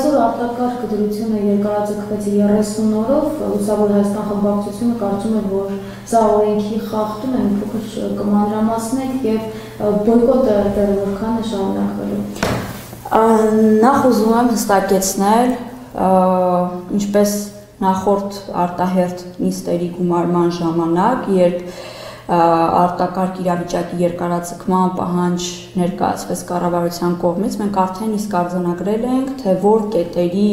այսօր արտակարգ դրությունը երկարաձգվեց 30 օրով, Լուսավոր Հայաստան խմբակցությունը կարծում է, որ սա օրենքի խախտում է, փոքր կմանրամասնեք եւ բոյկոտը դեռ որքան է շարունակվելու։ Նախ ուզում եմ հստակեցնել, ինչպես նախորդ արտահերթ նիստերի գումարման ժամանակ, երբ արտակարգ իրավիճակի երկարաձգման պահանջ ներկայացվեց կառավարության կողմից, մենք արդեն իսկ արձանագրել ենք, թե որ կետերի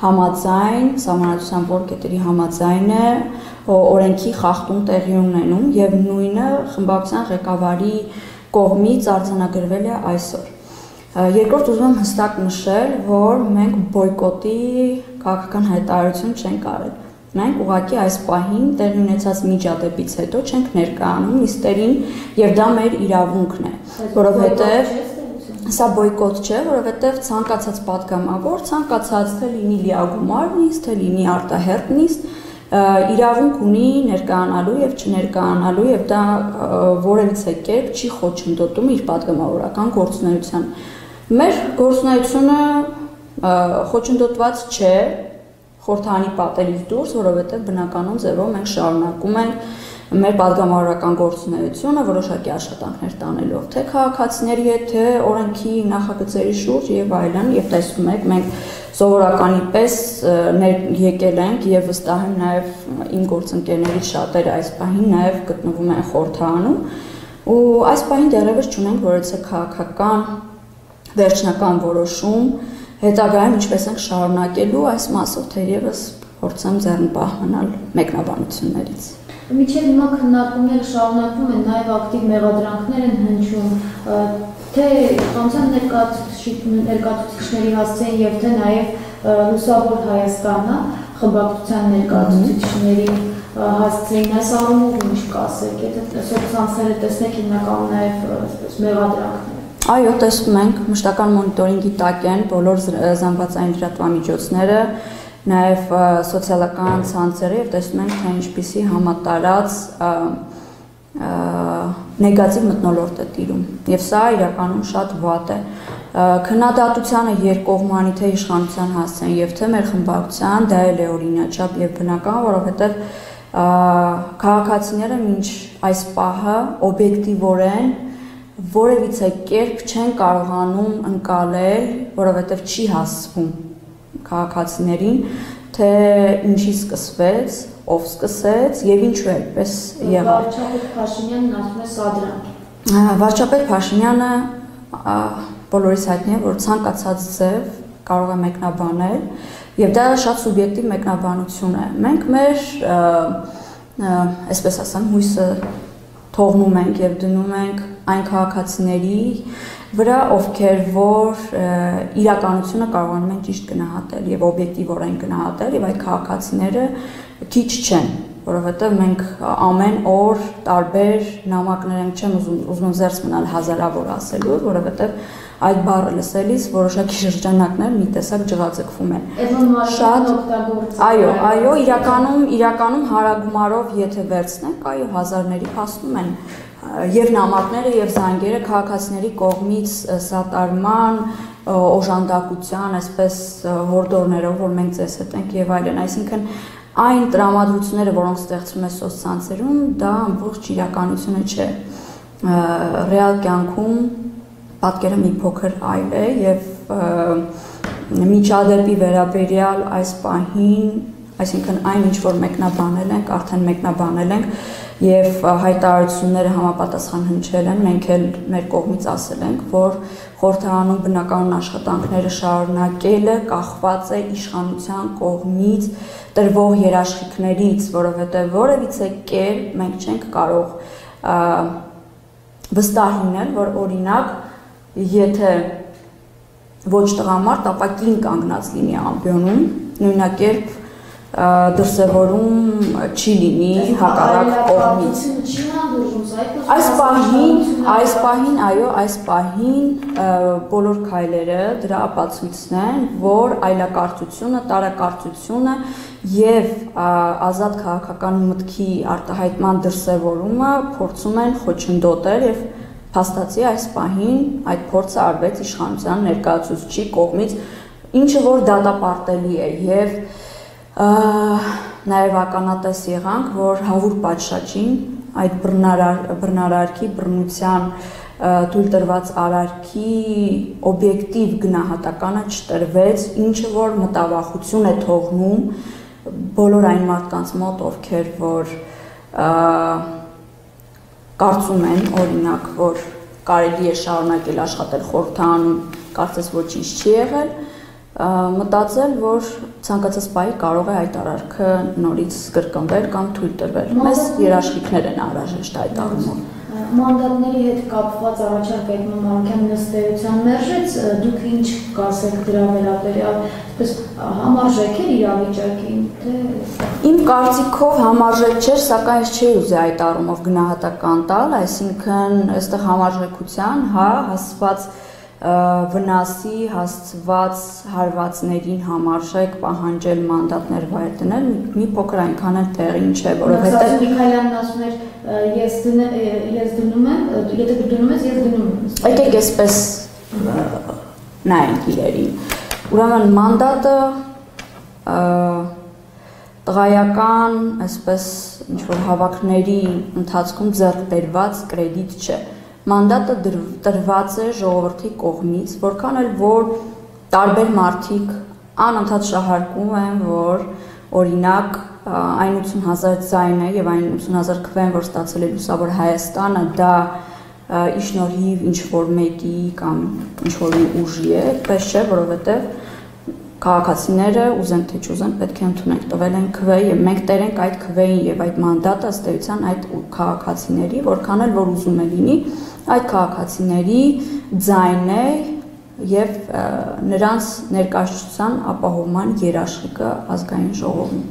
համաձայն, համանացության որ կետերի համաձայն է օրենքի խախտում տեղի ունենում եւ նույնը խմբակցության ղեկավարի կողմից արձանագրվել է այսօր։ Երկրորդ ուզում եմ հստակ նշել, որ մենք բոյկոտի քաղաքական հայտարարություն չենք արել Մենք ուղղակի այս պահին տեղի ունեցած միջադեպից հետո չենք ներկայանում իստերին եւ դա մեր իրավունքն է, որովհետեւ սա բոյկոտ չէ, որովհետեւ ցանկացած падգամավոր, ցանկացած թե լինի լիագումար նիստ, թե լինի արտահերտ նիստ, իրավունք ունի ներկայանալու եւ չներկայանալու եւ դա որևիցե կերպ չի խոչընդոտում իր падգամավորական գործունեության։ Մեր գործունեությունը խոչընդոտված չէ, խորթանի պատերից դուրս, որովհետև բնականոն ձևով մենք շարունակում ենք մեր պատգամավորական գործունեությունը որոշակի աշխատանքներ տանելով թե քաղաքացիների հետ, թե օրենքի նախագծերի շուրջ եւ այլն, եւ տեսնում եք մենք սովորականի պես եկել ենք եւ վստահ եմ նաեւ իմ գործընկերներից շատերը այս պահին նաեւ գտնվում են խորթանում ու այս պահին դեռևս չունենք որևէ քաղաքական վերջնական որոշում, որ հետագայում ինչպես ենք շարունակելու այս մասով թերևս փորձեմ ձեռնպահ մնալ մեկնաբանություններից։ Միջև հիմա քննարկումները շարունակվում են, նաև ակտիվ մեղադրանքներ են հնչում, թե իշխանության ներկայացուցիչների հասցեն եւ թե նաև լուսավոր Հայաստանը խմբակցության ներկայացուցիչների հասցեին այս առումով ինչ կասեք, եթե սոցցանցերը տեսնեք հիմնականում նաև այսպես մեղադրանքներ Այո, տեսնում ենք, մշտական մոնիտորինգի տակ են բոլոր զանգվածային լրատվամիջոցները, նաև սոցիալական ցանցերը եւ տեսնում ենք, թե ինչպիսի համատարած նեգատիվ մտնոլորտ է տիրում։ Եվ սա իրականում շատ վատ է քննադատությանը երկկողմանի թե իշխանության հասցեն եւ թե մեր խմբակցության դա էլ է օրինաչափ եւ բնական, որովհետեւ քաղաքացիները մինչ այս պահը օբյեկտիվորեն որևիցե կերպ չեն կարողանում ընկալել, որովհետև չի հասվում քաղաքացիներին, թե ինչի սկսվեց, ով սկսեց եւ ինչու այդպես եղավ։ Վարչապետ Փաշինյանն ասում է սադրանք։ Վարչապետ Փաշինյանը բոլորիս հայտնի է, որ ցանկացած ձև կարող է մեկնաբանել եւ դա շատ սուբյեկտիվ մեկնաբանություն է։ Մենք մեր այսպես ասեմ հույսը թողնում ենք եւ դնում ենք այն քաղաքացիների վրա, ովքեր որ իրականությունը կարողանում են ճիշտ գնահատել եւ օբյեկտիվորեն գնահատել եւ այդ քաղաքացիները քիչ չեն որովհետև մենք ամեն օր տարբեր նամակներ ենք չեմ ուզում ուզում զերծ մնալ հազարավոր ասելու, որովհետև այդ բառը լսելիս որոշակի շրջանակներ մի տեսակ ջղաձգվում են։ Շատ Այո, այո, իրականում իրականում հարագումարով եթե վերցնենք, այո, հազարների հասնում են եւ նամակները եւ զանգերը քաղաքացիների կողմից սատարման օժանդակության, այսպես հորդորներով, որ մենք ձեզ հետ ենք եւ այլն, այսինքն այն տրամադրությունները, որոնք ստեղծվում է սոցցանցերում, դա ամբողջ իրականությունը չէ։ Ռեալ կյանքում պատկերը մի փոքր այլ է եւ միջադեպի վերաբերյալ այս պահին, այսինքն այն ինչ որ մեկնաբանել ենք, արդեն մեկնաբանել ենք, եւ հայտարարությունները համապատասխան հնչել են, մենք էլ մեր կողմից ասել ենք, որ խորհրդարանում բնականon աշխատանքները շարունակելը կախված է իշխանության կողմից տրվող երաշխիքներից, որովհետեւ որևիցե կերպ մենք չենք կարող վստահ լինել, որ օրինակ եթե ոչ տղամարդ, ապա կին կանգնած լինի ամբյոնում, նույնակերպ դրսևորում չի լինի հակառակ կողմից։ Այս պահին, այս պահին, այո, այս պահին բոլոր քայլերը դրա ապացույցն են, որ այլակարծությունը, տարակարծությունը եւ ազատ քաղաքական մտքի արտահայտման դրսևորումը փորձում են խոչընդոտել եւ փաստացի այս պահին այդ փորձը արվեց իշխանության ներկայացուցչի կողմից ինչը որ դատապարտելի է եւ նաեւ ականատես եղանք, որ հավուր պատշաճին այդ բռնարար բռնարարքի բռնության թույլ տրված արարքի օբյեկտիվ գնահատականը չտրվեց, ինչը որ մտավախություն է թողնում բոլոր այն մարդկանց մոտ, ովքեր որ կարծում են, օրինակ, որ կարելի է շարունակել աշխատել խորհրդանում, կարծես ոչինչ չի եղել, մտածել, որ ցանկացած բայի կարող է այդ արարքը նորից կրկնվել կամ թույլ տրվել։ Մեզ երաշխիքներ են անհրաժեշտ այդ առումով մանդատների հետ կապված առաջարկ այդ Մանուկյան նստեյության մերժեց, դուք ինչ կասեք դրա վերաբերյալ, այսպես համարժեք է իրավիճակին, թե Իմ կարծիքով համարժեք չէր, սակայն ես չէի ուզի այդ առումով գնահատական տալ, այսինքն այստեղ համարժեքության, հա, հասված վնասի հասցված հարվածներին համարժեք պահանջել մանդատներ վայր դնել մի փոքր այնքան էլ տեղին չէ, որովհետեւ Միքայելյանն ասում էր ես ես դնում եմ, եթե դու դնում ես, ես դնում եմ։ Եկեք այսպես նայենք իրերին։ Ուրեմն մանդատը տղայական, այսպես ինչ որ հավաքների ընթացքում ձեռք բերված կրեդիտ չէ մանդատը տրված է ժողովրդի կողմից, որքան էլ որ տարբեր մարդիկ անընդհատ շահարկում են, որ օրինակ այն 80000 ձայնը եւ այն 80000 քվեն, որ ստացել է լուսավոր Հայաստանը, դա իշնորհիվ ինչ որ մեկի կամ ինչ որ ուժի է, պես չէ, որովհետեւ քաղաքացիները ուզեն թե չուզեն պետք է ընդունեն տվել են քվե եւ մենք տերենք այդ քվեին եւ այդ մանդատը ըստ էության այդ քաղաքացիների որքան էլ որ ուզում է լինի այդ քաղաքացիների ձայնն է եւ նրանց ներկայացության ապահովման երաշխիքը ազգային ժողովում։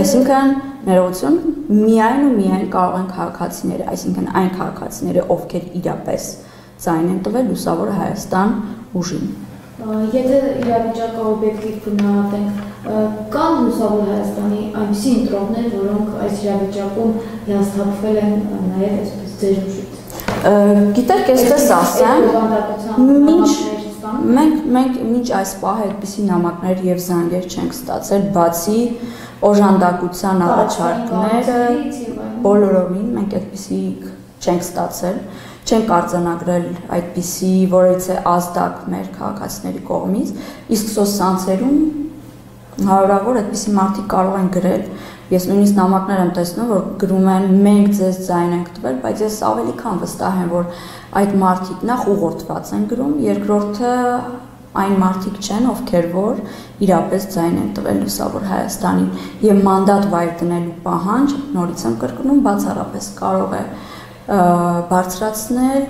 Այսինքն ներողություն միայն ու միայն կարող են քաղաքացիները, այսինքն այն քաղաքացիները, ովքեր իրապես ձայն են տվել լուսավոր Հայաստան ուժին։ Եթե իրավիճակը օբյեկտիվ գնահատենք, կան լուսավոր Հայաստանի այնպիսի ընտրողներ, որոնք այս իրավիճակում հիասթափվել են նաև այսպես ձեր ուժից։ Գիտեք, այսպես ասեմ, մինչ մենք մենք մինչ այս պահը այդպիսի նամակներ եւ զանգեր չենք ստացել, բացի օժանդակության առաջարկները բոլորովին մենք այդպիսի չենք ստացել չենք արձանագրել այդպիսի որից է ազդակ մեր քաղաքացիների կողմից, իսկ սոցցանցերում հարյուրավոր այդպիսի մարդիկ կարող են գրել Ես նույնիսկ նամակներ եմ տեսնում, որ գրում են մենք ձեզ ձայն ենք տվել, բայց ես ավելի քան վստահ եմ, որ այդ մարդիկ նախ ուղղորդված են գրում, երկրորդը այն մարդիկ չեն, ովքեր որ իրապես ձայն են տվել լուսավոր Հայաստանին եւ մանդատ վայր դնելու պահանջ նորից եմ կրկնում բացառապես կարող է բարձրացնել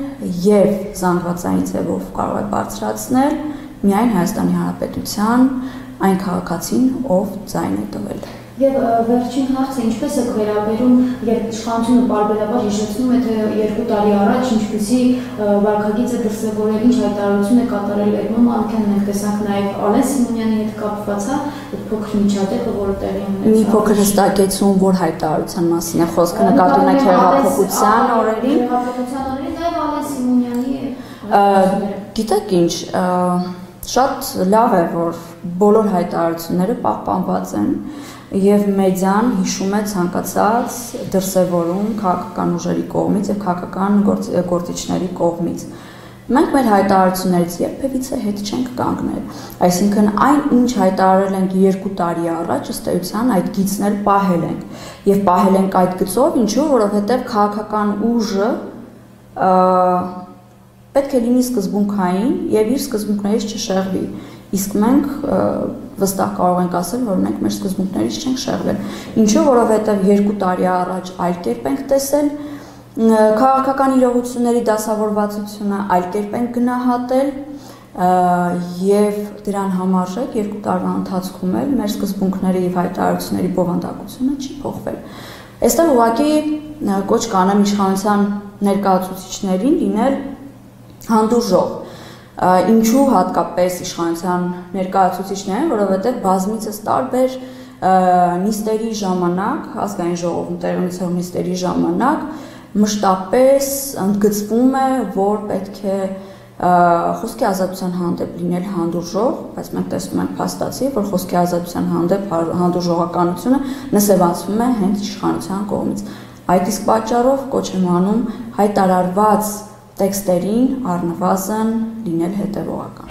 եւ զանգվածային ձևով կարող է բարձրացնել միայն Հայաստանի Հանրապետության այն քաղաքացին, ով ձայն է տվել։ Եվ վերջին հարցը ինչպես է վերաբերում, երբ իշխանությունը բարբերաբար հիշեցնում է, թե երկու տարի առաջ ինչպեսի վարկագիծ է դրսևորել, ինչ հայտարարություն է կատարել Էդմոն Մանքեն, մենք տեսանք նաև Ալեն Սիմոնյանի հետ կապված, հա, այդ փոքր միջադեպը, որը տեղի ունեցավ։ Մի փոքր հստակեցում, որ հայտարարության մասին է խոսքը նկատի ունեք հեղափոխության օրերին։ Հեղափոխության օրերին նաև Ալեն Սիմոնյանի Գիտեք ինչ, շատ լավ է, որ բոլոր հայտարարությունները պահպանված են եւ մեդիան հիշում է ցանկացած դրսևորում քաղաքական ուժերի կողմից եւ քաղաքական գործիչների կողմից։ Մենք մեր հայտարարություններից երբևիցե հետ չենք կանգնել։ Այսինքն այն ինչ հայտարարել ենք 2 տարի առաջ, ըստ էության այդ գիծն էլ պահել ենք։ Եվ պահել ենք այդ գծով, ինչու, որովհետեւ քաղաքական ուժը պետք է լինի սկզբունքային եւ իր սկզբունքներից չշեղվի։ Իսկ մենք վստահ կարող ենք ասել, որ մենք մեր սկզբունքներից չենք շեղվել։ Ինչու, որովհետև 2 տարի առաջ այլ կերպ ենք տեսել քաղաքական իրողությունների դասավորվածությունը, այլ կերպ ենք գնահատել եւ դրան համարժեք երկու տարվա ընթացքում էլ մեր սկզբունքների եւ հայտարարությունների բովանդակությունը չի փոխվել։ Այստեղ ուղղակի կոչ կանեմ իշխանության ներկայացուցիչներին լինել հանդուրժող Ինչու հատկապես իշխանության ներկայացուցիչներն, որովհետև բազմիցս տարբեր նիստերի ժամանակ, ազգային ժողովում տեղի ունեցող նիստերի ժամանակ մշտապես ընդգծվում է, որ պետք է խոսքի ազատության հանդեպ լինել հանդուրժող, բայց մենք տեսնում ենք փաստացի, որ խոսքի ազատության հանդեպ հանդուրժողականությունը նսևացվում է հենց իշխանության կողմից։ Այդ իսկ պատճառով կոչ եմ անում հայտարարված տեքստերին առնվազն լինել հետևողական։